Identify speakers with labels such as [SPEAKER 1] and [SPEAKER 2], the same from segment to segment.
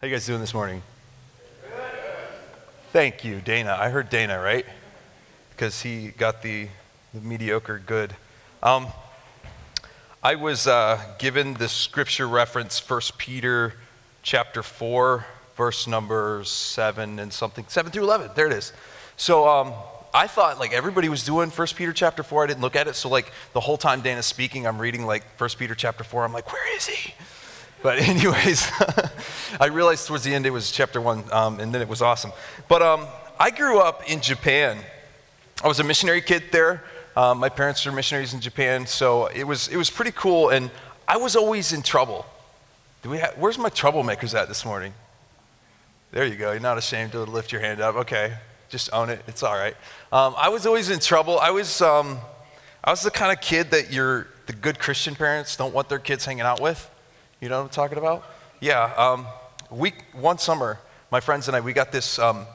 [SPEAKER 1] How you guys doing this morning? Thank you, Dana. I heard Dana, right? Because he got the, the mediocre good. Um, I was uh, given the scripture reference, 1 Peter chapter 4, verse number 7 and something, 7 through 11. There it is. So um, I thought like everybody was doing 1 Peter chapter 4. I didn't look at it. So like the whole time Dana's speaking, I'm reading like 1 Peter chapter 4. I'm like, where is he? But, anyways, I realized towards the end it was chapter one, um, and then it was awesome. But um, I grew up in Japan. I was a missionary kid there. Um, my parents were missionaries in Japan, so it was, it was pretty cool, and I was always in trouble. Do we have, where's my troublemakers at this morning? There you go. You're not ashamed to lift your hand up. Okay, just own it. It's all right. Um, I was always in trouble. I was, um, I was the kind of kid that your the good Christian parents don't want their kids hanging out with. You know what I'm talking about? Yeah. Um, we, one summer, my friends and I, we got this, um,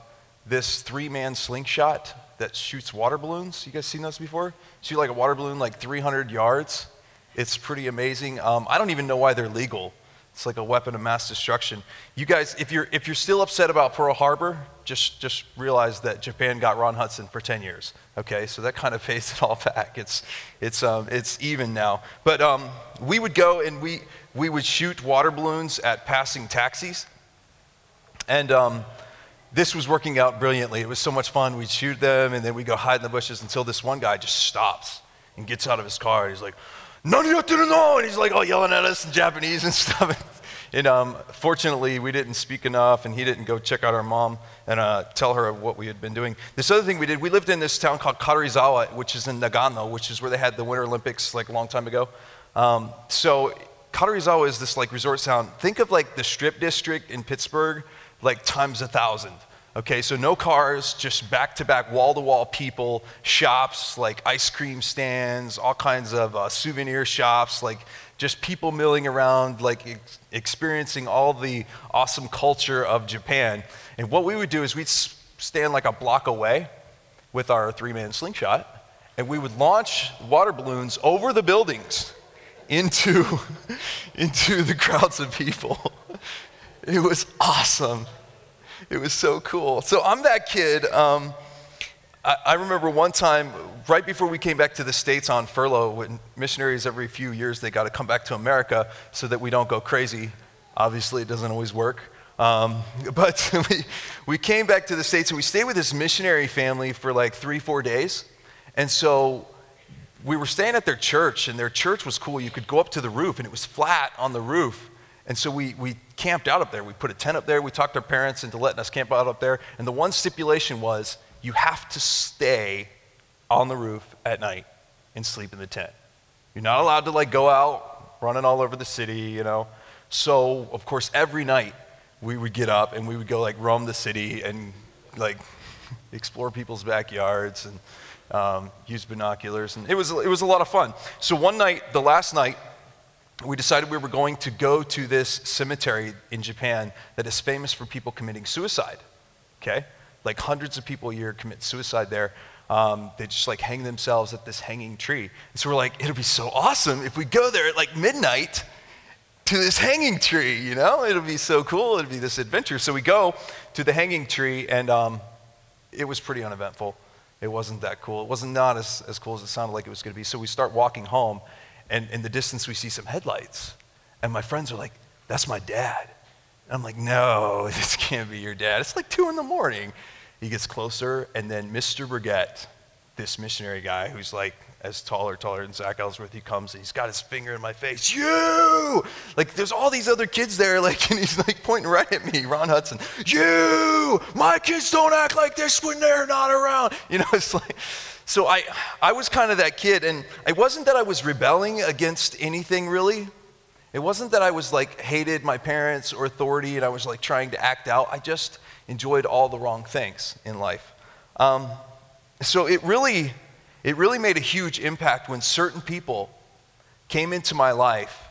[SPEAKER 1] this three man slingshot that shoots water balloons. You guys seen those before? Shoot like a water balloon like 300 yards. It's pretty amazing. Um, I don't even know why they're legal. It's like a weapon of mass destruction. You guys, if you're, if you're still upset about Pearl Harbor, just, just realize that Japan got Ron Hudson for 10 years. Okay, so that kind of pays it all back. It's, it's, um, it's even now. But um, we would go and we, we would shoot water balloons at passing taxis. And um, this was working out brilliantly. It was so much fun. We'd shoot them and then we'd go hide in the bushes until this one guy just stops and gets out of his car. And he's like, None of you didn't know. And he's like, oh, yelling at us in Japanese and stuff. And um, fortunately, we didn't speak enough, and he didn't go check out our mom and uh, tell her what we had been doing. This other thing we did, we lived in this town called Karuizawa, which is in Nagano, which is where they had the Winter Olympics like a long time ago. Um, so Karuizawa is this like resort town. Think of like the Strip District in Pittsburgh, like times a thousand. Okay, so no cars, just back to back, wall to wall people, shops like ice cream stands, all kinds of uh, souvenir shops, like just people milling around, like ex- experiencing all the awesome culture of Japan. And what we would do is we'd stand like a block away with our three man slingshot, and we would launch water balloons over the buildings into, into the crowds of people. It was awesome. It was so cool. So I'm that kid. Um, I, I, remember one time, right before we came back to the States on furlough, when missionaries every few years, they got to come back to America so that we don't go crazy. Obviously, it doesn't always work. Um, but we, we came back to the States and we stayed with this missionary family for like three, four days. And so we were staying at their church, and their church was cool. You could go up to the roof, and it was flat on the roof. And so we, we camped out up there. We put a tent up there. We talked our parents into letting us camp out up there. And the one stipulation was you have to stay on the roof at night and sleep in the tent. You're not allowed to like go out running all over the city, you know. So, of course, every night we would get up and we would go like roam the city and like explore people's backyards and um, use binoculars. And it was, it was a lot of fun. So, one night, the last night, we decided we were going to go to this cemetery in Japan that is famous for people committing suicide. Okay? Like hundreds of people a year commit suicide there. Um, they just like hang themselves at this hanging tree. And so we're like, it'll be so awesome if we go there at like midnight to this hanging tree, you know? It'll be so cool. It'll be this adventure. So we go to the hanging tree, and um, it was pretty uneventful. It wasn't that cool. It wasn't not as, as cool as it sounded like it was going to be. So we start walking home, and in the distance we see some headlights. And my friends are like, that's my dad. And I'm like, no, this can't be your dad. It's like two in the morning. He gets closer, and then Mr. Burgett, this missionary guy who's like as taller, taller than Zach Ellsworth, he comes and he's got his finger in my face. You! Like, there's all these other kids there, like, and he's like pointing right at me, Ron Hudson. You! My kids don't act like this when they're not around. You know, it's like, so I, I was kind of that kid, and it wasn't that I was rebelling against anything really. It wasn't that I was like hated my parents or authority and I was like trying to act out. I just enjoyed all the wrong things in life. Um, so it really, it really made a huge impact when certain people came into my life,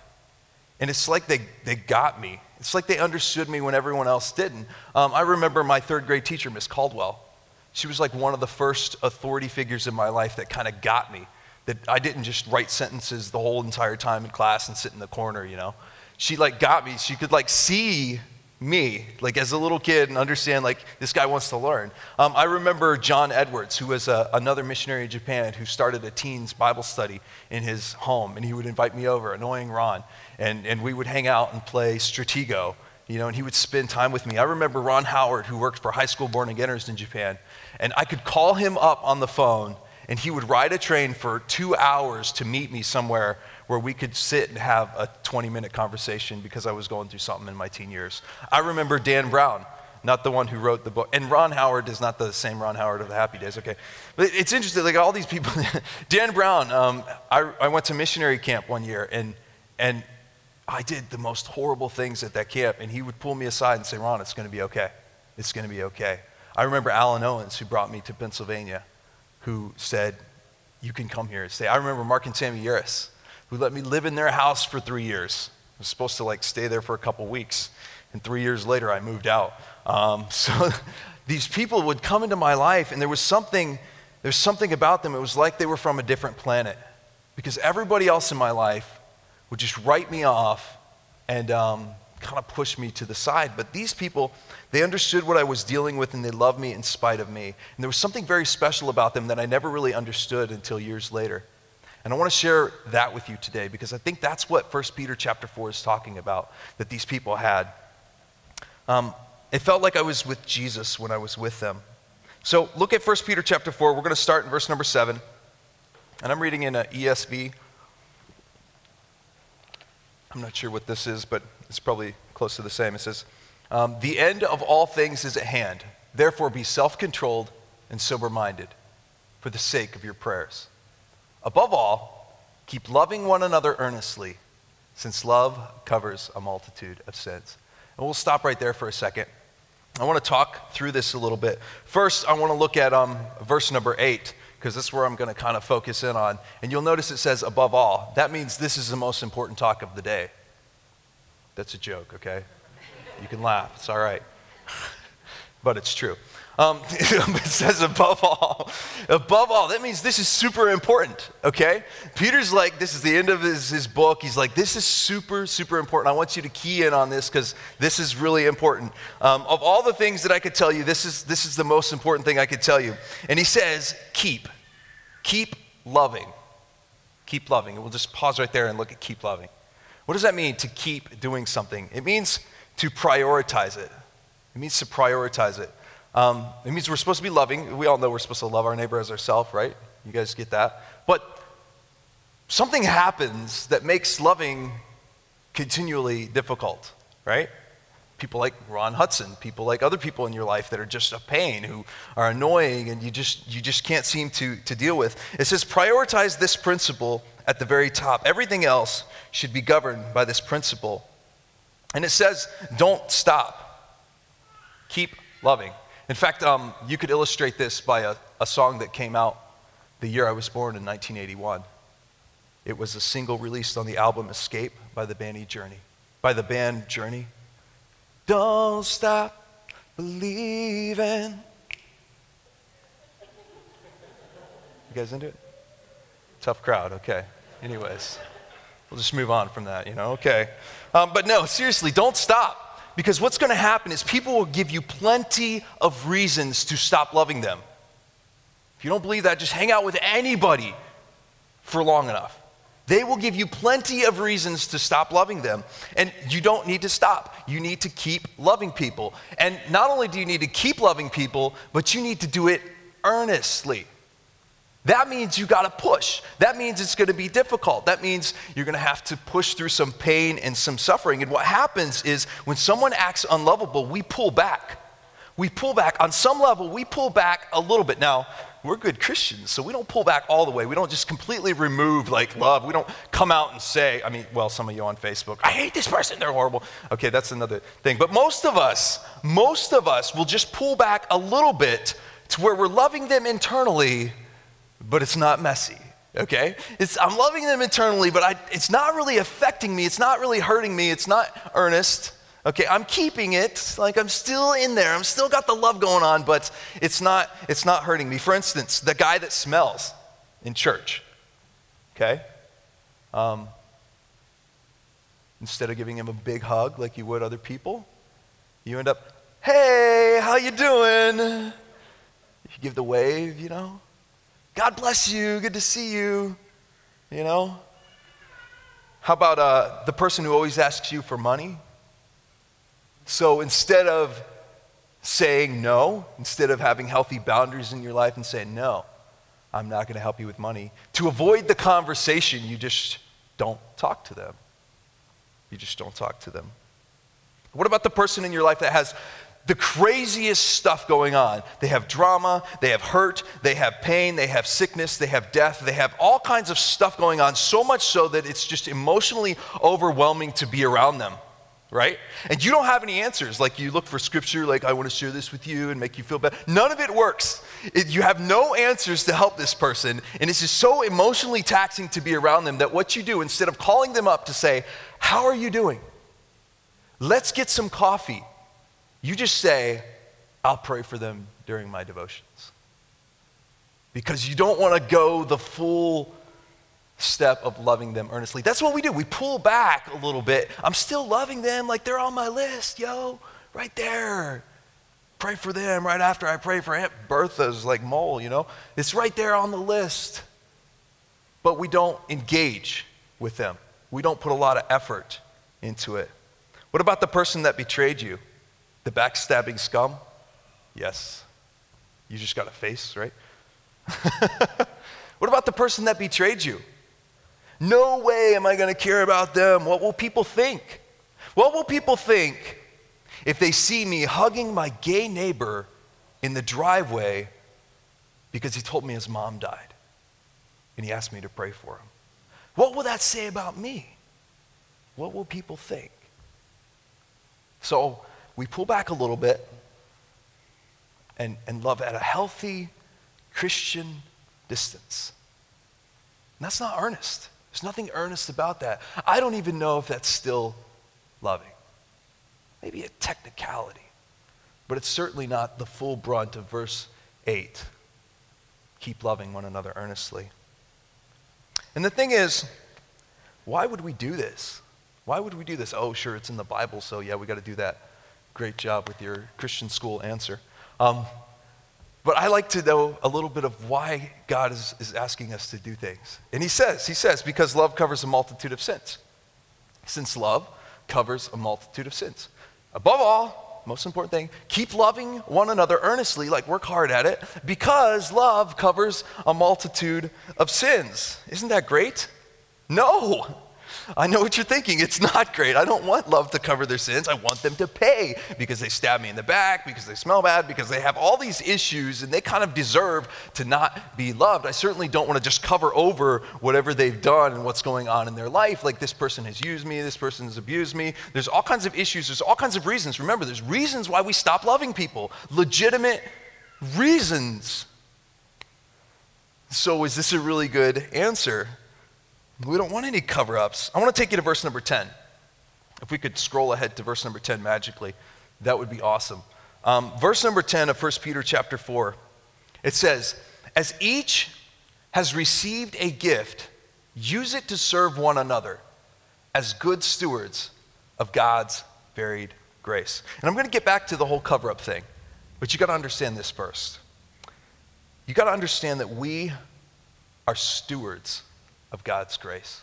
[SPEAKER 1] and it's like they, they got me. It's like they understood me when everyone else didn't. Um, I remember my third grade teacher, Miss Caldwell. She was like one of the first authority figures in my life that kind of got me. That I didn't just write sentences the whole entire time in class and sit in the corner, you know. She like got me. She could like see me, like as a little kid, and understand like this guy wants to learn. Um, I remember John Edwards, who was a, another missionary in Japan, who started a teens Bible study in his home, and he would invite me over, annoying Ron, and, and we would hang out and play Stratego, you know, and he would spend time with me. I remember Ron Howard, who worked for high school born againers in Japan, and I could call him up on the phone, and he would ride a train for two hours to meet me somewhere where we could sit and have a 20 minute conversation because I was going through something in my teen years. I remember Dan Brown, not the one who wrote the book. And Ron Howard is not the same Ron Howard of the Happy Days, okay? But it's interesting, like all these people. Dan Brown, um, I, I went to missionary camp one year and, and I did the most horrible things at that camp. And he would pull me aside and say, Ron, it's going to be okay. It's going to be okay. I remember Alan Owens, who brought me to Pennsylvania, who said, You can come here and stay. I remember Mark and Sammy Harris who let me live in their house for three years. I was supposed to like stay there for a couple weeks, and three years later I moved out. Um, so these people would come into my life, and there was something, there's something about them. It was like they were from a different planet, because everybody else in my life would just write me off and um, kind of push me to the side. But these people, they understood what I was dealing with, and they loved me in spite of me. And there was something very special about them that I never really understood until years later. And I want to share that with you today because I think that's what 1 Peter chapter 4 is talking about that these people had. Um, it felt like I was with Jesus when I was with them. So look at 1 Peter chapter 4. We're going to start in verse number 7. And I'm reading in an ESV. I'm not sure what this is, but it's probably close to the same. It says, um, The end of all things is at hand. Therefore, be self controlled and sober minded for the sake of your prayers. Above all, keep loving one another earnestly, since love covers a multitude of sins. And we'll stop right there for a second. I want to talk through this a little bit. First, I want to look at um, verse number eight, because this is where I'm going to kind of focus in on. And you'll notice it says above all. That means this is the most important talk of the day. That's a joke, okay? You can laugh, it's all right. but it's true. Um, it says above all. Above all. That means this is super important, okay? Peter's like, this is the end of his, his book. He's like, this is super, super important. I want you to key in on this because this is really important. Um, of all the things that I could tell you, this is, this is the most important thing I could tell you. And he says, keep. Keep loving. Keep loving. And we'll just pause right there and look at keep loving. What does that mean to keep doing something? It means to prioritize it. It means to prioritize it. Um, it means we're supposed to be loving. We all know we're supposed to love our neighbor as ourselves, right? You guys get that? But something happens that makes loving continually difficult, right? People like Ron Hudson, people like other people in your life that are just a pain, who are annoying and you just, you just can't seem to, to deal with. It says, prioritize this principle at the very top. Everything else should be governed by this principle. And it says, don't stop. Keep loving. In fact, um, you could illustrate this by a, a song that came out the year I was born in 1981. It was a single released on the album Escape by the band Journey. By the band Journey. Don't stop believing. You guys into it? Tough crowd, okay. Anyways, we'll just move on from that, you know, okay. Um, but no, seriously, don't stop. Because what's going to happen is people will give you plenty of reasons to stop loving them. If you don't believe that, just hang out with anybody for long enough. They will give you plenty of reasons to stop loving them. And you don't need to stop. You need to keep loving people. And not only do you need to keep loving people, but you need to do it earnestly. That means you got to push. That means it's going to be difficult. That means you're going to have to push through some pain and some suffering. And what happens is when someone acts unlovable, we pull back. We pull back. On some level, we pull back a little bit. Now, we're good Christians, so we don't pull back all the way. We don't just completely remove like love. We don't come out and say, I mean, well, some of you on Facebook, I hate this person, they're horrible. Okay, that's another thing. But most of us, most of us will just pull back a little bit to where we're loving them internally but it's not messy, okay? It's, I'm loving them internally, but I, it's not really affecting me. It's not really hurting me. It's not earnest. Okay, I'm keeping it, like I'm still in there. I'm still got the love going on, but it's not, it's not hurting me. For instance, the guy that smells in church, okay? Um, instead of giving him a big hug like you would other people, You end up, hey, how you doing? You give the wave, you know. God bless you, good to see you, you know. How about uh, the person who always asks you for money? So instead of saying no, instead of having healthy boundaries in your life and saying, no, I'm not going to help you with money, to avoid the conversation, you just don't talk to them. You just don't talk to them. What about the person in your life that has the craziest stuff going on? They have drama, they have hurt, they have pain, they have sickness, they have death, they have all kinds of stuff going on, so much so that it's just emotionally overwhelming to be around them right? And you don't have any answers. Like you look for scripture, like, I want to share this with you and make you feel better. None of it works. It, you have no answers to help this person. And it's just so emotionally taxing to be around them that what you do, instead of calling them up to say, How are you doing? Let's get some coffee. You just say, I'll pray for them during my devotions. Because you don't want to go the full step of loving them earnestly. That's what we do. We pull back a little bit. I'm still loving them like they're on my list, yo, right there. Pray for them right after I pray for Aunt Bertha's like mole, you know? It's right there on the list. But we don't engage with them. We don't put a lot of effort into it. What about the person that betrayed you? The backstabbing scum? Yes. You just got a face, right? what about the person that betrayed you? No way am I going to care about them. What will people think? What will people think if they see me hugging my gay neighbor in the driveway because he told me his mom died and he asked me to pray for him? What will that say about me? What will people think? So we pull back a little bit and, and love at a healthy Christian distance. And that's not earnest. There's nothing earnest about that. I don't even know if that's still loving. Maybe a technicality, but it's certainly not the full brunt of verse 8. Keep loving one another earnestly. And the thing is, why would we do this? Why would we do this? Oh, sure, it's in the Bible, so yeah, we got to do that. Great job with your Christian school answer. Um, but I like to know a little bit of why God is, is asking us to do things. And he says, he says, because love covers a multitude of sins. Since love covers a multitude of sins. Above all, most important thing, keep loving one another earnestly, like work hard at it, because love covers a multitude of sins. Isn't that great? No. I know what you're thinking. It's not great. I don't want love to cover their sins. I want them to pay because they stab me in the back, because they smell bad, because they have all these issues and they kind of deserve to not be loved. I certainly don't want to just cover over whatever they've done and what's going on in their life. Like this person has used me, this person has abused me. There's all kinds of issues, there's all kinds of reasons. Remember, there's reasons why we stop loving people, legitimate reasons. So, is this a really good answer? We don't want any cover ups. I want to take you to verse number 10. If we could scroll ahead to verse number 10 magically, that would be awesome. Um, verse number 10 of 1 Peter chapter 4, it says, As each has received a gift, use it to serve one another as good stewards of God's varied grace. And I'm going to get back to the whole cover up thing, but you got to understand this first. You got to understand that we are stewards of God's grace.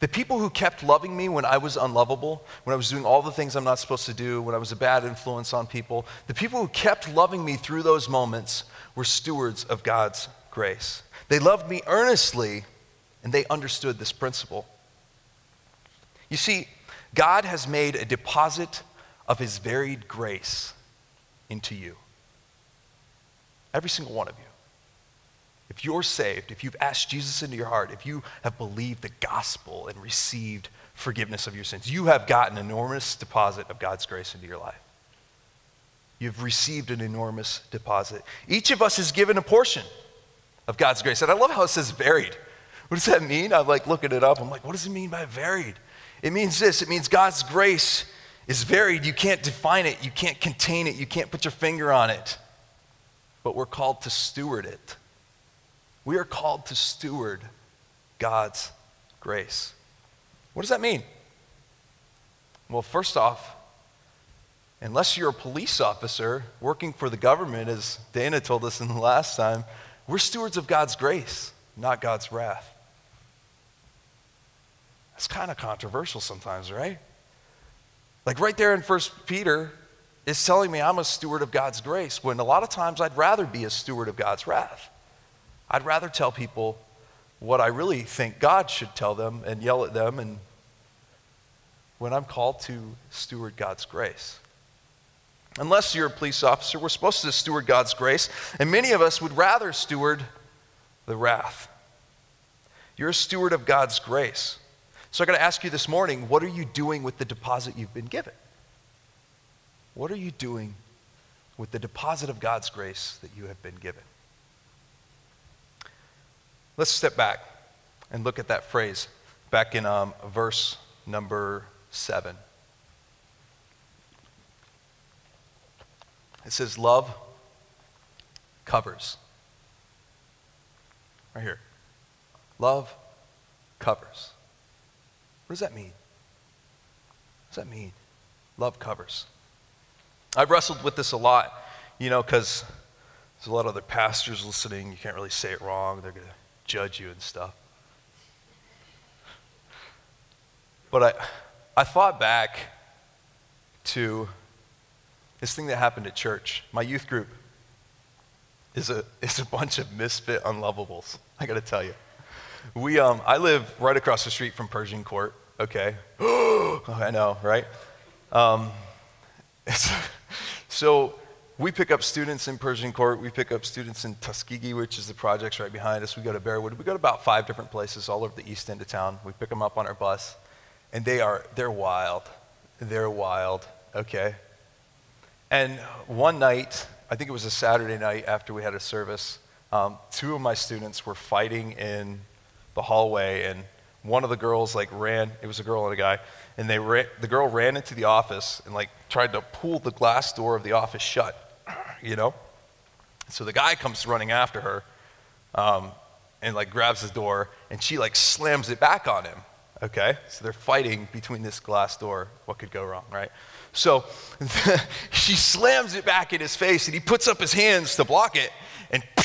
[SPEAKER 1] The people who kept loving me when I was unlovable, when I was doing all the things I'm not supposed to do, when I was a bad influence on people, the people who kept loving me through those moments were stewards of God's grace. They loved me earnestly and they understood this principle. You see, God has made a deposit of his varied grace into you. Every single one of you. If you're saved, if you've asked Jesus into your heart, if you have believed the gospel and received forgiveness of your sins, you have gotten an enormous deposit of God's grace into your life. You've received an enormous deposit. Each of us is given a portion of God's grace. And I love how it says varied. What does that mean? I'm like looking it up. I'm like, what does it mean by varied? It means this it means God's grace is varied. You can't define it, you can't contain it, you can't put your finger on it. But we're called to steward it. We are called to steward God's grace. What does that mean? Well, first off, unless you're a police officer working for the government, as Dana told us in the last time, we're stewards of God's grace, not God's wrath. That's kind of controversial sometimes, right? Like right there in 1 Peter is telling me I'm a steward of God's grace when a lot of times I'd rather be a steward of God's wrath. I'd rather tell people what I really think God should tell them and yell at them and when I'm called to steward God's grace. Unless you're a police officer, we're supposed to steward God's grace, and many of us would rather steward the wrath. You're a steward of God's grace. So I got to ask you this morning what are you doing with the deposit you've been given? What are you doing with the deposit of God's grace that you have been given? Let's step back and look at that phrase back in um, verse number 7. It says, Love covers. Right here. Love covers. What does that mean? What does that mean? Love covers. I've wrestled with this a lot, you know, because there's a lot of other pastors listening. You can't really say it wrong, they're going to judge you and stuff. But I, I thought back to this thing that happened at church. My youth group is a, is a bunch of misfit unlovables, I gotta tell you. We, um, I live right across the street from Pershing Court, okay? I know, right? Um, so we pick up students in Pershing Court. We pick up students in Tuskegee, which is the projects right behind us. We go to Bearwood. We go to about five different places all over the east end of town. We pick them up on our bus and they are they're wild they're wild okay and one night i think it was a saturday night after we had a service um, two of my students were fighting in the hallway and one of the girls like ran it was a girl and a guy and they ran, the girl ran into the office and like tried to pull the glass door of the office shut you know so the guy comes running after her um, and like grabs the door and she like slams it back on him Okay? So they're fighting between this glass door. What could go wrong, right? So she slams it back in his face and he puts up his hands to block it and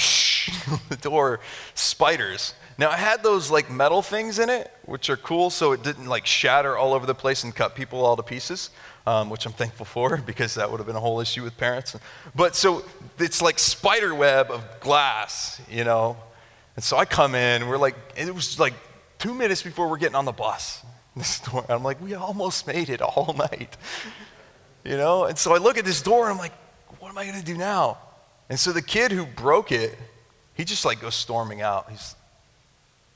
[SPEAKER 1] the door spiders. Now, I had those like metal things in it, which are cool, so it didn't like shatter all over the place and cut people all to pieces, um, which I'm thankful for because that would have been a whole issue with parents. But so it's like spider web of glass, you know? And so I come in, we're like, it was like two minutes before we're getting on the bus. This door, I'm like, we almost made it all night. You know? And so I look at this door and I'm like, what am I going to do now? And so the kid who broke it, he just like goes storming out. He's,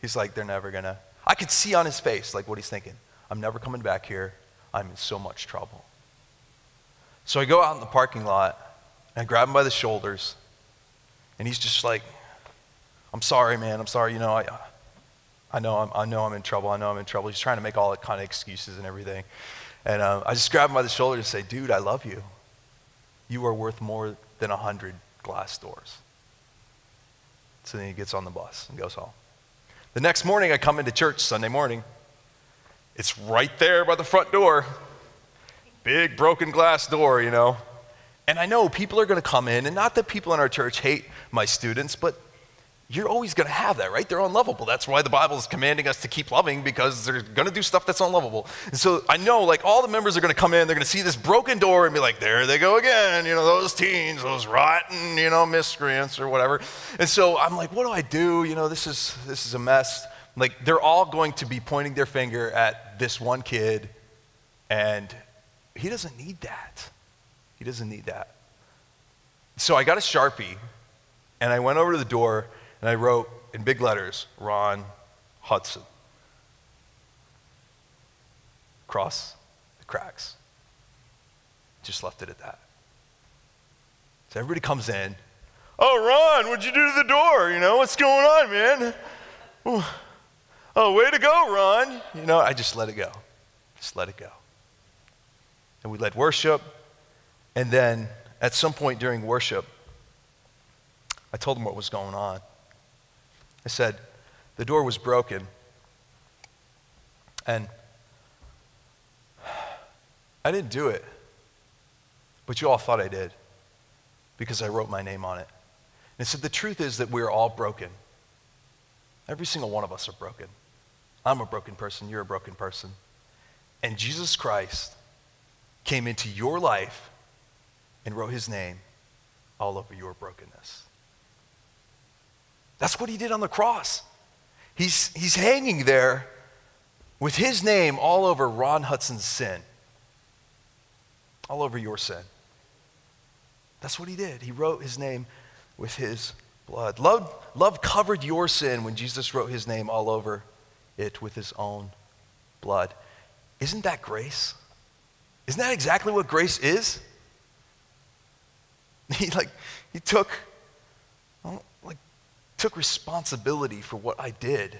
[SPEAKER 1] he's like, they're never going to. I could see on his face like what he's thinking. I'm never coming back here. I'm in so much trouble. So I go out in the parking lot and I grab him by the shoulders and he's just like, I'm sorry, man. I'm sorry. You know, I, I know I'm, I know I'm in trouble. I know I'm in trouble. He's trying to make all the kind of excuses and everything. And um, I just grab him by the shoulder and say, dude, I love you. You are worth more than a hundred glass doors. So then he gets on the bus and goes home. The next morning, I come into church, Sunday morning. It's right there by the front door. Big broken glass door, you know. And I know people are going to come in, and not that people in our church hate my students, but you're always going to have that, right? They're unlovable. That's why the Bible is commanding us to keep loving because they're going to do stuff that's unlovable. And so I know, like, all the members are going to come in, they're going to see this broken door and be like, there they go again, you know, those teens, those rotten, you know, miscreants or whatever. And so I'm like, what do I do? You know, this is, this is a mess. Like, they're all going to be pointing their finger at this one kid, and he doesn't need that. He doesn't need that. So I got a Sharpie, and I went over to the door and I wrote in big letters, Ron Hudson. Cross the cracks. Just left it at that. So everybody comes in. Oh, Ron, what'd you do to the door? You know, what's going on, man? Oh, way to go, Ron. You know, I just let it go. Just let it go. And we led worship. And then at some point during worship, I told them what was going on. I said, the door was broken. And I didn't do it. but you all thought I did because I wrote my name on it. And it said, The truth is that we're all broken. Every single one of us are broken. I'm a broken person, you're a broken person. And Jesus Christ came into your life and wrote his name all over your brokenness. That's what he did on the cross. He's, he's hanging there with his name all over Ron Hudson's sin, all over your sin. That's what he did. He wrote his name with his blood. Love, love covered your sin when Jesus wrote his name all over it with his own blood. Isn't that grace? Isn't that exactly what grace is? He like he took like took responsibility for what I did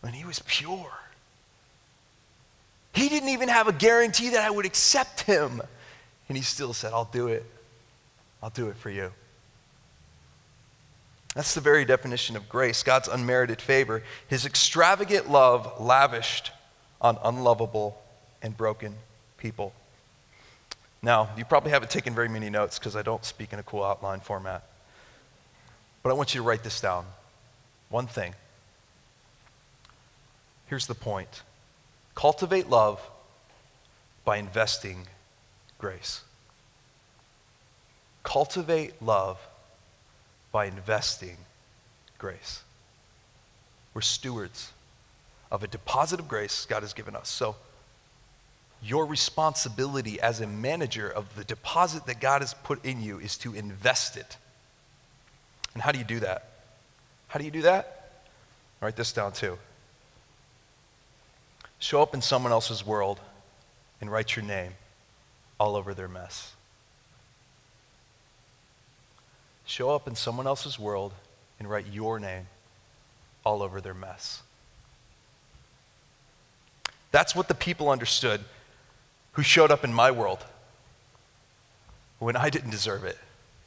[SPEAKER 1] when he was pure. He didn't even have a guarantee that I would accept him. And he still said, I'll do it. I'll do it for you. That's the very definition of grace God's unmerited favor, his extravagant love lavished on unlovable and broken people. Now, you probably haven't taken very many notes because I don't speak in a cool outline format. But I want you to write this down. One thing. Here's the point cultivate love by investing grace. Cultivate love by investing grace. We're stewards of a deposit of grace God has given us. So, your responsibility as a manager of the deposit that God has put in you is to invest it. And how do you do that? How do you do that? Write this down too. Show up in someone else's world and write your name all over their mess. Show up in someone else's world and write your name all over their mess. That's what the people understood who showed up in my world when I didn't deserve it,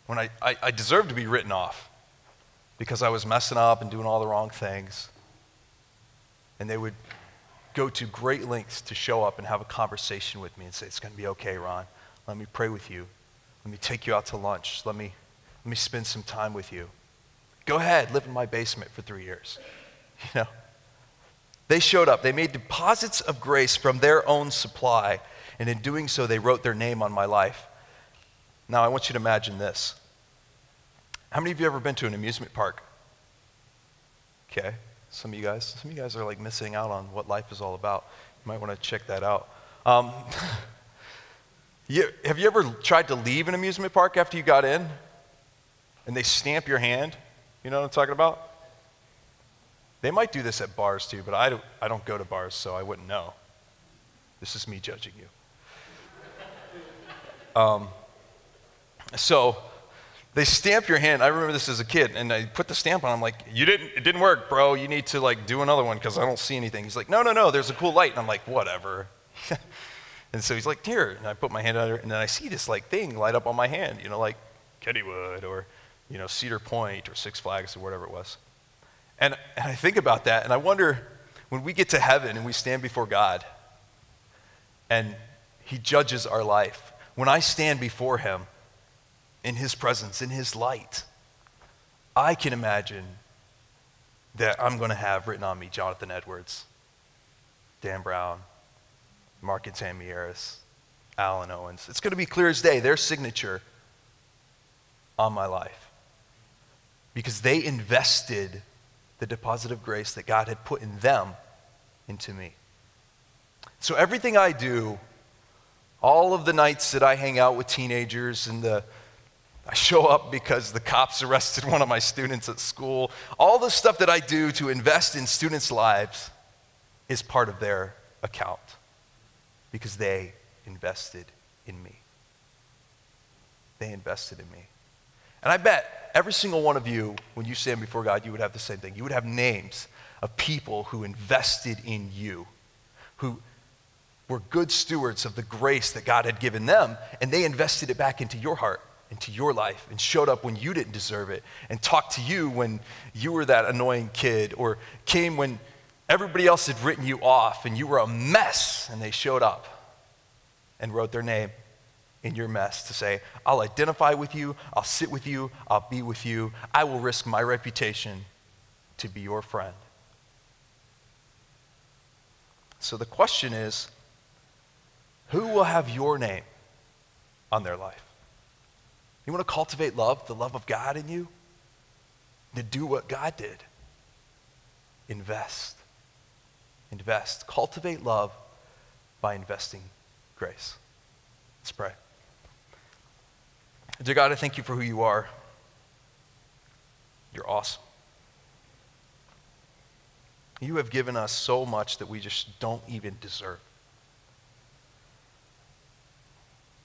[SPEAKER 1] when I, I, I deserved to be written off because I was messing up and doing all the wrong things. And they would go to great lengths to show up and have a conversation with me and say, It's going to be okay, Ron. Let me pray with you. Let me take you out to lunch. Let me, let me spend some time with you. Go ahead, live in my basement for three years. You know? They showed up. They made deposits of grace from their own supply and in doing so, they wrote their name on my life. Now, I want you to imagine this. How many of you ever been to an amusement park? Okay, some of you guys. Some of you guys are like missing out on what life is all about. You might want to check that out. Um, you, have you ever tried to leave an amusement park after you got in and they stamp your hand? You know what I'm talking about? They might do this at bars too, but I don't, I don't go to bars, so I wouldn't know. This is me judging you. Um, so they stamp your hand. I remember this as a kid, and I put the stamp on. I'm like, "You didn't. It didn't work, bro. You need to like do another one because I don't see anything." He's like, "No, no, no. There's a cool light." And I'm like, "Whatever." and so he's like, "Here," and I put my hand under, and then I see this like thing light up on my hand. You know, like Kennywood or you know Cedar Point or Six Flags or whatever it was. And, and I think about that, and I wonder when we get to heaven and we stand before God, and He judges our life when I stand before him in his presence, in his light, I can imagine that I'm going to have written on me Jonathan Edwards, Dan Brown, Mark Harris, Alan Owens. It's going to be clear as day, their signature on my life. Because they invested the deposit of grace that God had put in them into me. So everything I do all of the nights that I hang out with teenagers and the I show up because the cops arrested one of my students at school. All the stuff that I do to invest in students' lives is part of their account because they invested in me. They invested in me. And I bet every single one of you, when you stand before God, you would have the same thing. You would have names of people who invested in you, who were good stewards of the grace that God had given them, and they invested it back into your heart, into your life, and showed up when you didn't deserve it, and talked to you when you were that annoying kid, or came when everybody else had written you off and you were a mess, and they showed up and wrote their name in your mess to say, I'll identify with you, I'll sit with you, I'll be with you, I will risk my reputation to be your friend. So the question is who will have your name on their life? You want to cultivate love, the love of God in you? To do what God did. Invest. Invest. Cultivate love by investing grace. Let's pray. Dear God, I thank you for who you are. You're awesome. You have given us so much that we just don't even deserve.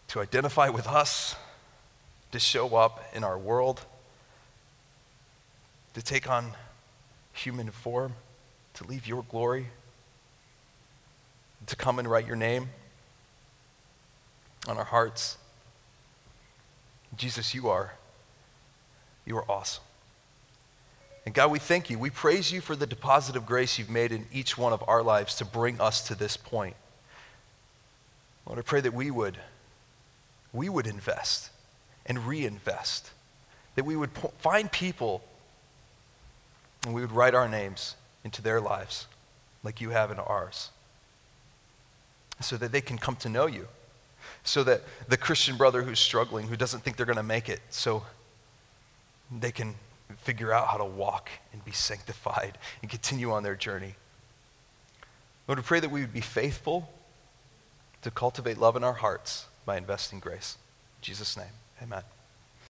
[SPEAKER 1] To identify with us, to show up in our world, to take on human form, to leave your glory, to come and write your name on our hearts. Jesus, you are. You are awesome. And God, we thank you. We praise you for the deposit of grace you've made in each one of our lives to bring us to this point. Lord, I pray that we would, we would invest and reinvest, that we would po- find people and we would write our names into their lives like you have in ours so that they can come to know you so that the Christian brother who's struggling, who doesn't think they're going to make it, so they can figure out how to walk and be sanctified and continue on their journey. Lord, we pray that we would be faithful to cultivate love in our hearts by investing grace. In Jesus' name, amen.